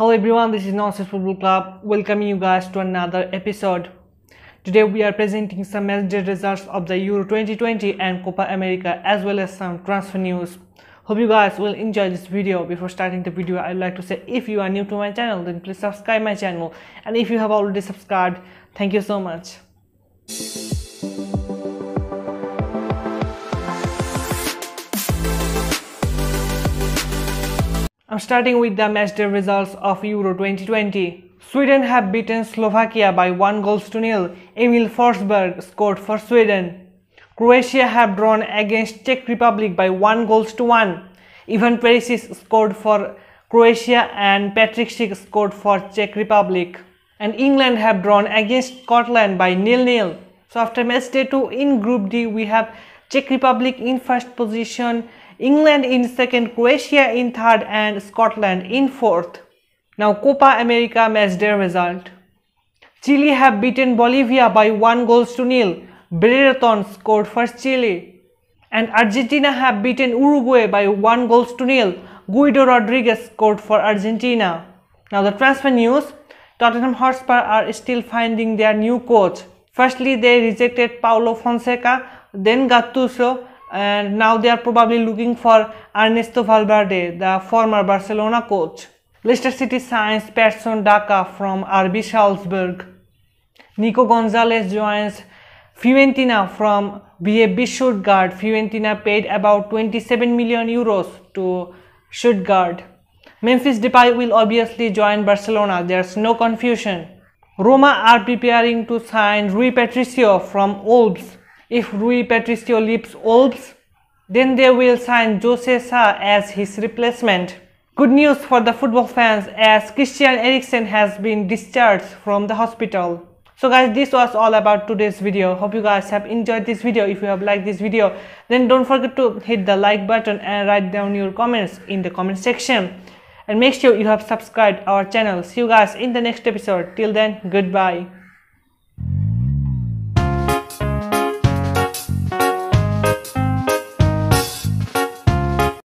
Hello everyone, this is Nonsense Football Club. Welcoming you guys to another episode. Today we are presenting some match results of the Euro 2020 and Copa America as well as some transfer news. Hope you guys will enjoy this video. Before starting the video, I'd like to say if you are new to my channel, then please subscribe my channel. And if you have already subscribed, thank you so much. I'm starting with the matchday results of Euro 2020. Sweden have beaten Slovakia by 1 goals to nil. Emil Forsberg scored for Sweden. Croatia have drawn against Czech Republic by 1 goals to 1. Ivan Perisic scored for Croatia and Patrik Schick scored for Czech Republic. And England have drawn against Scotland by nil-nil. So after match day 2 in Group D we have Czech Republic in first position England in second, Croatia in third and Scotland in fourth. Now Copa America matchday result. Chile have beaten Bolivia by 1 goals to nil. Brereton scored for Chile. And Argentina have beaten Uruguay by 1 goals to nil. Guido Rodriguez scored for Argentina. Now the transfer news. Tottenham Hotspur are still finding their new coach. Firstly, they rejected Paulo Fonseca, then Gattuso, and now they are probably looking for Ernesto Valverde, the former Barcelona coach. Leicester City signs Patson Daka from RB Salzburg. Nico Gonzalez joins Fiorentina from VfB Stuttgart. Fiorentina paid about 27 million euros to Stuttgart. Memphis Depay will obviously join Barcelona, there's no confusion. Roma are preparing to sign Rui Patricio from Wolves. If Rui Patricio leaves Wolves, then they will sign Jose Sa as his replacement. Good news for the football fans as Christian Eriksen has been discharged from the hospital. So guys, this was all about today's video. Hope you guys have enjoyed this video. If you have liked this video, then don't forget to hit the like button and write down your comments in the comment section. And make sure you have subscribed our channel. See you guys in the next episode. Till then, goodbye.